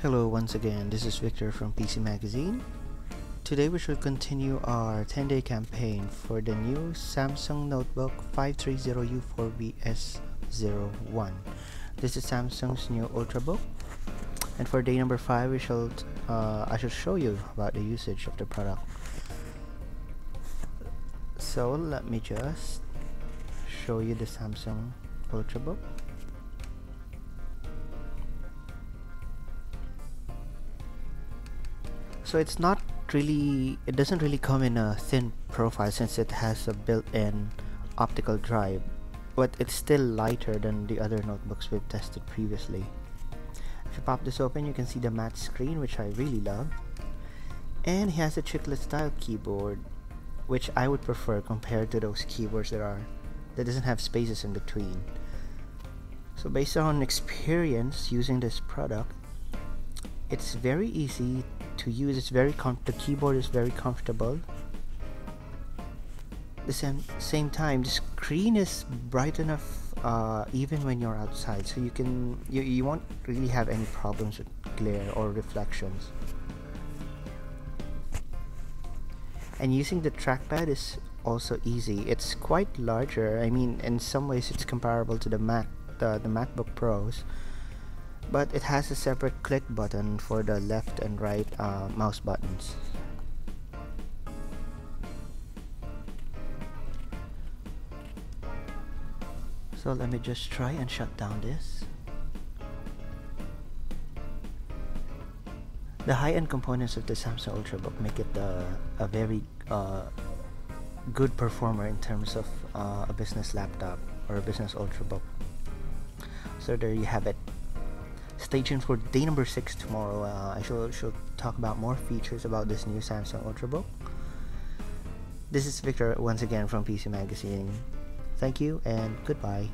Hello once again, this is Victor from PC Magazine. Today we shall continue our 10-day campaign for the new Samsung Notebook 530U4BS01. This is Samsung's new Ultrabook. And for day number 5, we shall uh, I shall show you about the usage of the product. So let me just show you the Samsung Ultrabook. So it's not really it doesn't really come in a thin profile since it has a built-in optical drive but it's still lighter than the other notebooks we've tested previously. If you pop this open you can see the matte screen which I really love. And it has a chiclet style keyboard which I would prefer compared to those keyboards that are that doesn't have spaces in between. So based on experience using this product it's very easy to use it's very the keyboard is very comfortable. The same same time the screen is bright enough uh, even when you're outside so you can you, you won't really have any problems with glare or reflections. And using the trackpad is also easy. It's quite larger I mean in some ways it's comparable to the Mac the, the MacBook Pros but it has a separate click button for the left and right uh, mouse buttons. So let me just try and shut down this. The high-end components of the Samsung Ultrabook make it uh, a very uh, good performer in terms of uh, a business laptop or a business Ultrabook. So there you have it stay tuned for day number six tomorrow. Uh, I shall, shall talk about more features about this new Samsung Ultrabook. This is Victor once again from PC Magazine. Thank you and goodbye.